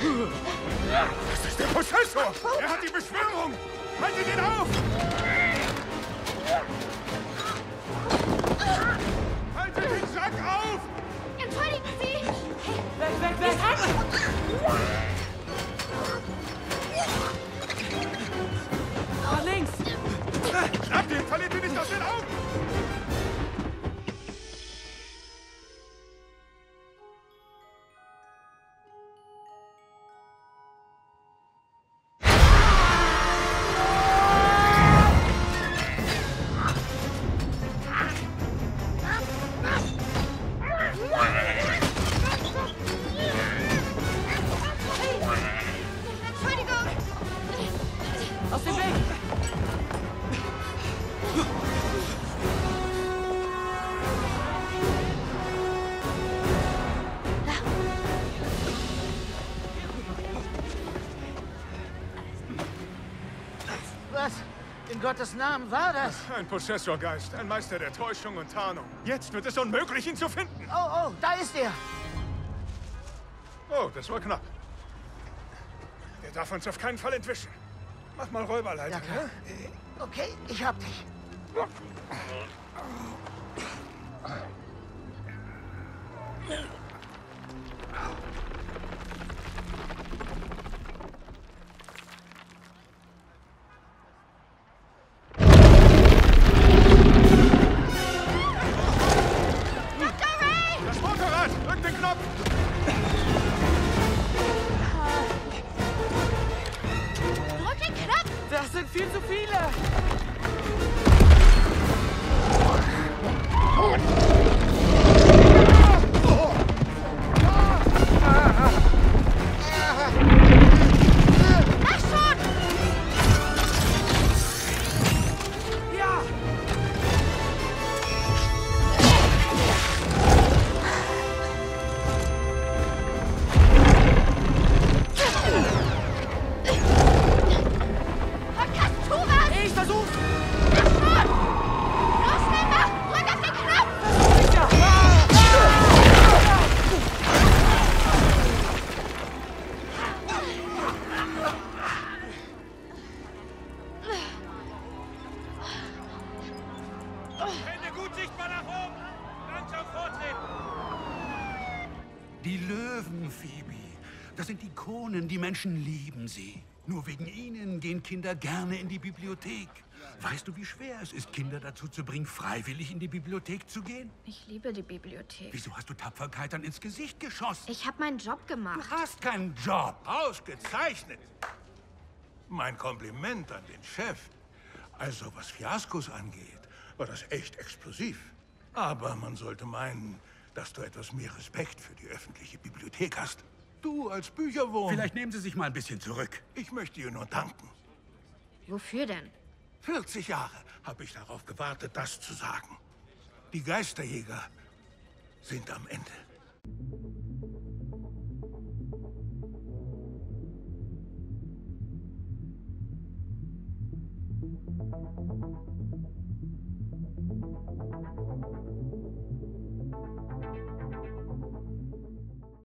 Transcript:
Das ist der Prozessor! Er hat die Beschwörung! Haltet ihn auf! Aus dem Weg! Was in Gottes Namen war das? Ein Possessorgeist, ein Meister der Täuschung und Tarnung. Jetzt wird es unmöglich, ihn zu finden. Oh, oh, da ist er. Oh, das war knapp. Er darf uns auf keinen Fall entwischen. Mach mal Räuberleiter, Ja, ne? Okay, ich hab dich. Das sind viel zu viele. Hände gut sichtbar nach oben. Langsam vortreten. Die Löwen, Phoebe. Das sind Ikonen, die Menschen lieben sie. Nur wegen ihnen gehen Kinder gerne in die Bibliothek. Weißt du, wie schwer es ist, Kinder dazu zu bringen, freiwillig in die Bibliothek zu gehen? Ich liebe die Bibliothek. Wieso hast du Tapferkeit dann ins Gesicht geschossen? Ich habe meinen Job Du gemacht. hast keinen Job. Ausgezeichnet. Mein Kompliment an den Chef. Also, was Fiaskos angeht, war das echt explosiv. Aber man sollte meinen, dass du etwas mehr Respekt für die öffentliche Bibliothek hast. Du als Bücherwurm. Vielleicht nehmen Sie sich mal ein bisschen zurück. Ich möchte dir nur danken. Wofür denn? 40 Jahre habe ich darauf gewartet, das zu sagen. Die Geisterjäger sind am Ende.